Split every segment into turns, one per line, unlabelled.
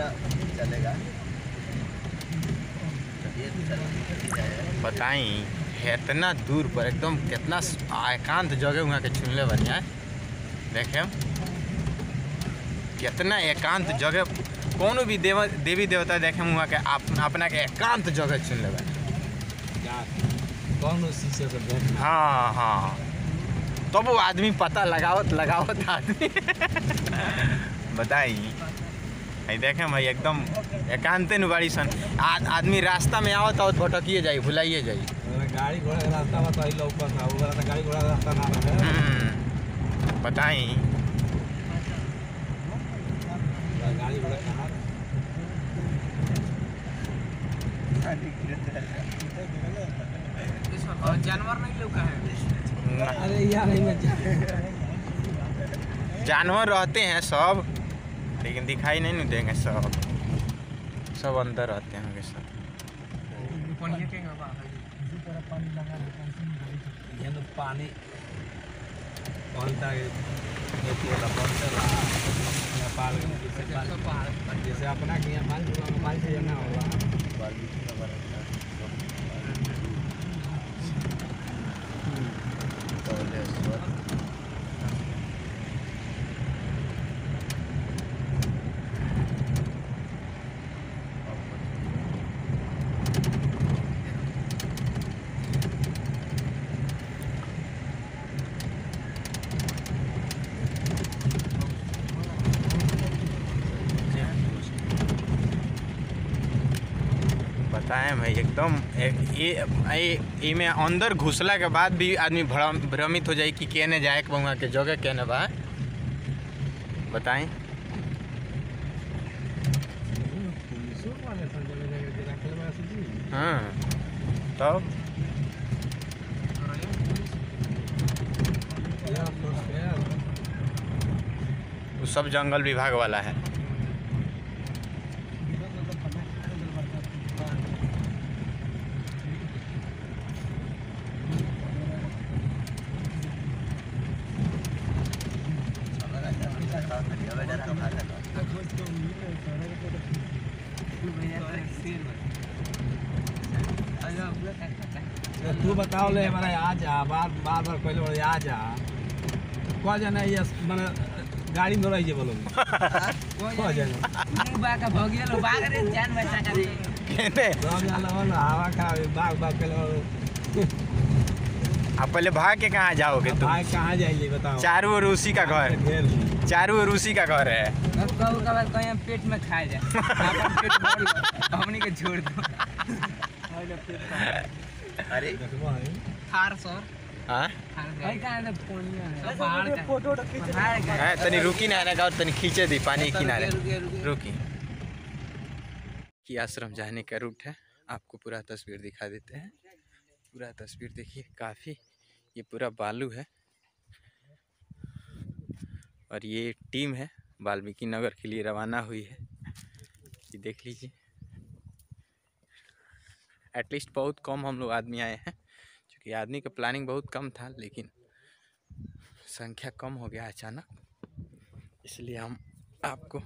पूरा चलेगा। चलिए
बताई इतना दूर पर एकदम कितना एकांत जगह वहाँ के चुनले बढ़िया देखे कितना एकांत जगह कोनो भी देव देवी देवता देखे वहाँ के आप, अपना के एकांत जगह चुन ले
कौन शीशे से भेंट
हाँ? हाँ तब वो आदमी पता लगावत लगावत आदमी। बताई है देखे भाई एकदम एकांते नु बाड़ी सन। आ, आदमी रास्ता में आवत आवत भटकिए जाई भुलाइए जाई
गाड़ी घोड़ा का रास्ता बताई लौकत था वो तो गाड़ी घोड़ा का रास्ता ना रहे।
हम्म, बताई
गाड़ी घोड़ा कहाँ
जानवर नहीं लौका है?
अरे यार
जानवर रहते हैं सब। लेकिन दिखाई नहीं देंगे सब। सब अंदर रहते हैं उनके सब
तो पानी नेपाल जैसे अपना पानी पानी से जाना होगा।
बताएँ भाई एकदम ये में अंदर घुसला के बाद भी आदमी भ्रमित हो जाए कि केने जाए के वहाँ के जगह केने बा बताएँ। हाँ तब। वो सब जंगल विभाग वाला है
ले आ जा बार बार बार कहले बड़े आ जा कह जाना ये माने गाड़ी में रही जे बोलो कह जाना
बाका भगियल बाग रे जान बचा कर
केने
राम जाला वाला हवा खा बाग बाग कहले
आप पहले भाग के कहाँ जाओगे तुम
भाई कहाँ जाइए बताओ
चारों ओर उसी का घर। चारों ओर उसी का घर है
अब कब कब कहीं पेट में खा जाए अपन पेट भर लो हमनी के छोड़ दो
अरे।
थार सर
हाँ?
है।
हैं, तनी रुकी ना ना और तनी खींचे दी पानी किनारे।
रुकी।
कि आश्रम जाने का रूट है। आपको पूरा तस्वीर दिखा देते हैं। पूरा तस्वीर देखिए काफ़ी। ये पूरा बालू है। और ये टीम है। वाल्मीकि नगर के लिए रवाना हुई है। ये देख लीजिए। एटलीस्ट बहुत कम हम लोग आदमी आए हैं, क्योंकि आदमी का प्लानिंग बहुत कम था, लेकिन संख्या कम हो गया अचानक। इसलिए हम आपको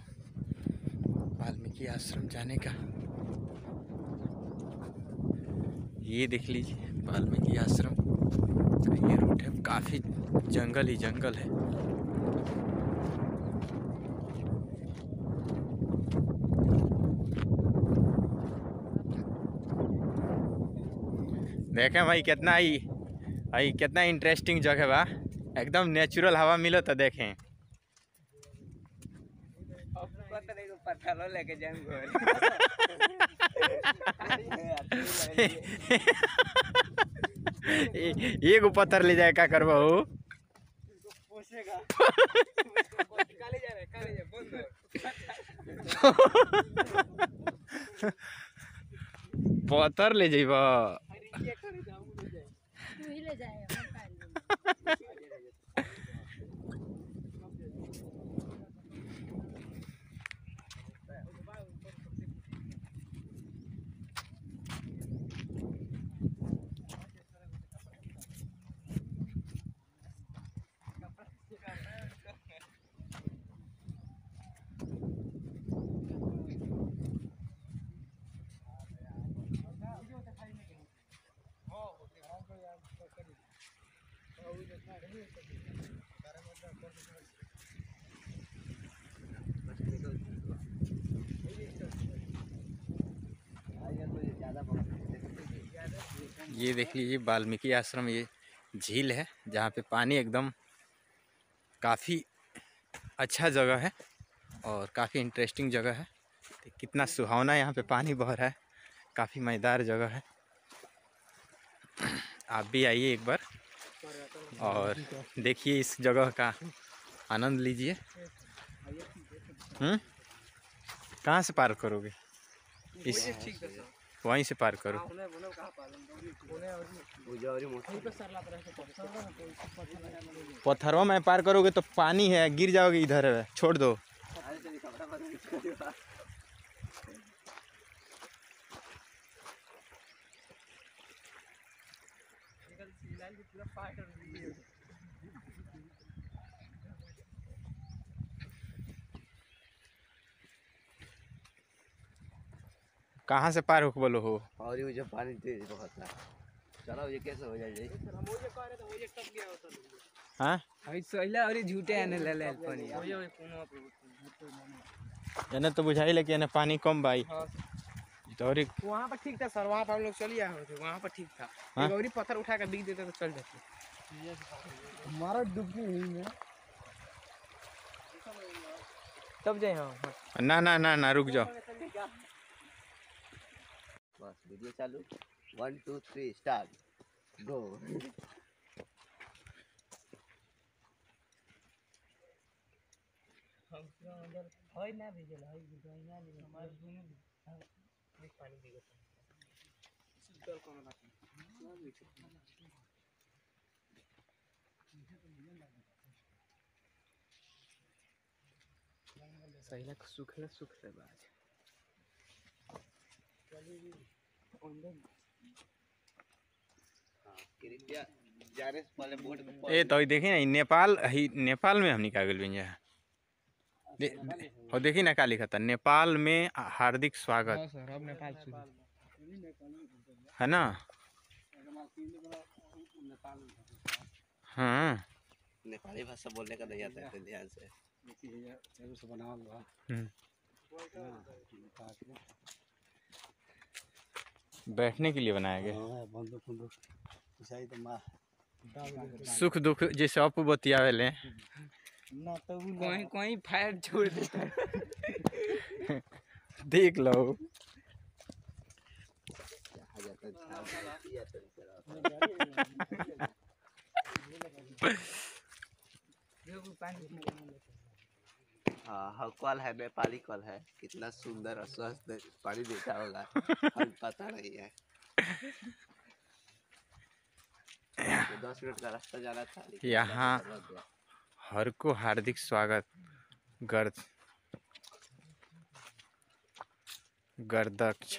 वाल्मीकि आश्रम जाने का ये देख लीजिए, वाल्मीकि आश्रम। ये रूट है, काफ़ी जंगल ही जंगल है। देखें भाई, कितना ही, भाई, कितना इंटरेस्टिंग जगह बा। एकदम नेचुरल हवा मिलो तो देखें।
पत्थर लेके जाऊँगा
ए- एगो पत्थर ले जाए का करबो पत्थर ले जइब। ये देख लीजिए, वाल्मीकि आश्रम ये झील है, जहाँ पे पानी एकदम काफ़ी अच्छा जगह है और काफ़ी इंटरेस्टिंग जगह है। कितना सुहावना यहाँ पे पानी बह रहा है, काफ़ी मज़ेदार जगह है। आप भी आइए एक बार और देखिए इस जगह का आनंद लीजिए। हम्म? कहाँ से पार करोगे? इस वहीं से पार करो। पत्थरों में पार करोगे तो पानी है, गिर जाओगे इधर है छोड़ दो। कहाँ से पार हो बोलो हो?
और ये जो पानी तेज बहुत है चलो ये कैसे हो जाए
हाँ?
सोइला और झूठे आने ले ले पानी।
एने तो बुझाई कि एने पानी कम बाई तो
वहाँ पर ठीक था सर वहाँ पर हम लोग चले आए थे वहाँ पर ठीक था।
हाँ?
पत्थर उठा कर बिक देते तो चल जाते।
हमारा डुबकी नहीं है।
तब जाए हाँ।
ना ना ना ना रुक जाओ।
बस वीडियो चालू. One two three start go
सही बाज
कृपया जाने से में
ए तो देखी ना नेपाल ही नेपाल में हमनी का गइल बिंजा दे, दे, हो देखी ना का लिखा था? नेपाल में हार्दिक स्वागत।
शुरू
है ना? हाँ।
नेपाली भाषा बोलने का नहीं आता है ध्यान से
से बनावल बा
हम्म। बैठने के लिए बनाया गया।
हाँ, बंदूक बंदूक। ईसाई तो
सुख दुख जैसे आप बतियावेले
ना तो
कहीं कहीं फायर छोड़ देता है
देख लो
जाता है। हाँ हाँ कल है नेपाली कल है। कितना सुंदर और स्वस्थ पानी देता होगा हम पता नहीं है। तो दस मिनट का रास्ता जाना था
यहाँ हर को हार्दिक स्वागत गर्द गर्दक्ष।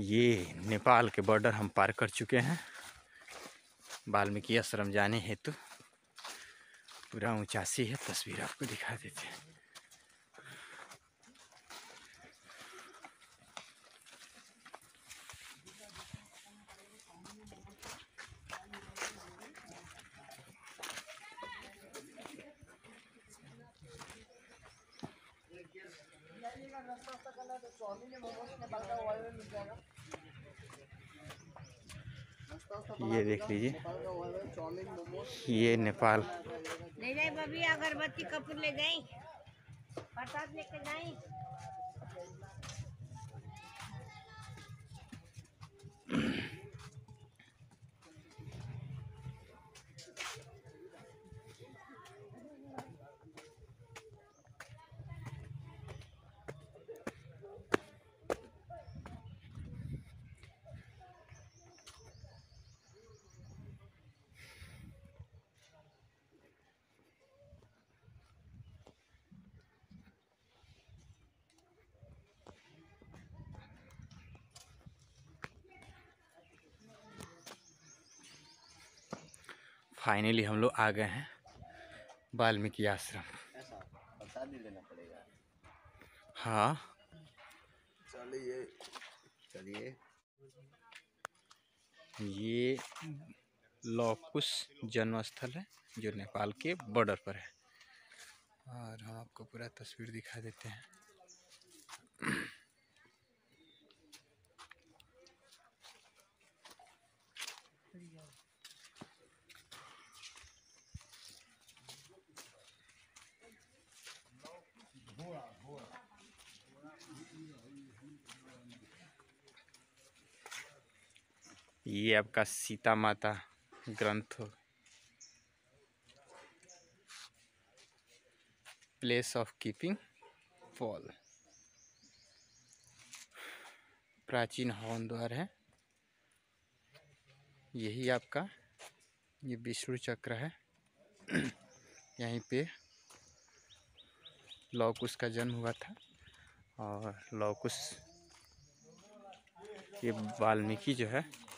ये नेपाल के बॉर्डर हम पार कर चुके हैं। वाल्मीकि आश्रम जाने हेतु। पूरा ऊंचासी है, तस्वीर आपको दिखा देते हैं। ये देख लीजिए। ये नेपाल।
ले जाए अगरबत्ती कपूर ले जाए। प्रसाद लेके जाए।
फाइनली हम लोग आ गए हैं वाल्मीकि आश्रम।
प्रसाद लेना पड़ेगा
हाँ।
चलिए चलिए।
ये लौकुश जन्म स्थल है जो नेपाल के बॉर्डर पर है। और हम आपको पूरा तस्वीर दिखा देते हैं। ये आपका सीता माता ग्रंथ प्लेस ऑफ़ कीपिंग फॉल प्राचीन हवन द्वार है। यही आपका, ये विष्णु चक्र है। यहीं पे लौकुश का जन्म हुआ था और लौकुश ये वाल्मीकि जो है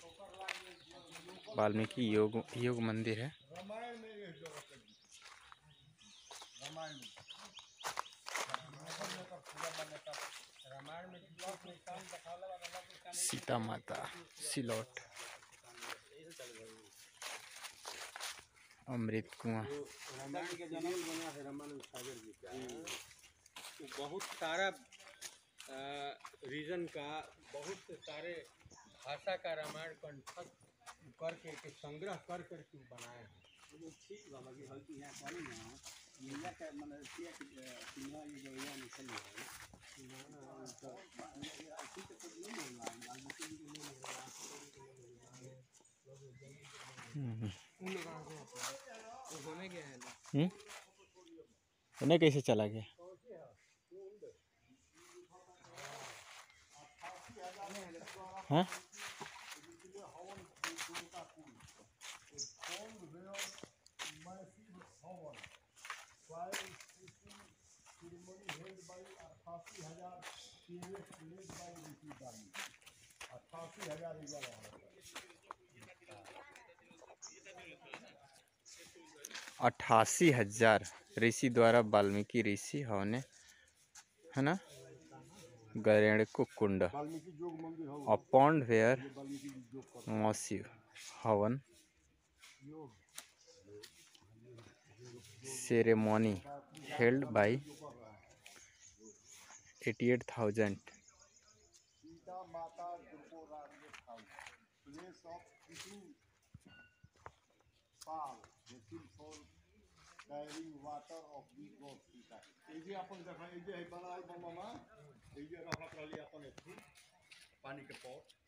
वाल्मीकि योग योग मंदिर है। सीता माता, सिलौट। अमृत कुआँ।
बहुत सारा रीजन का, बहुत सारे भाषा का रामायण कंठस्थ करके के संग्रह कर करके वो बनाए हैं
हम्म? उन्हें कैसे चला गया? हाँ। है? हज़ार अट्ठासी हज़ार। अट्ठासी हज़ार ऋषि द्वारा वाल्मीकि ऋषि होने, है ना?
गरेण को कुंड अपॉन्ड वेयर मौसी havan. Ceremony held by eighty eight thousand पानी के पॉट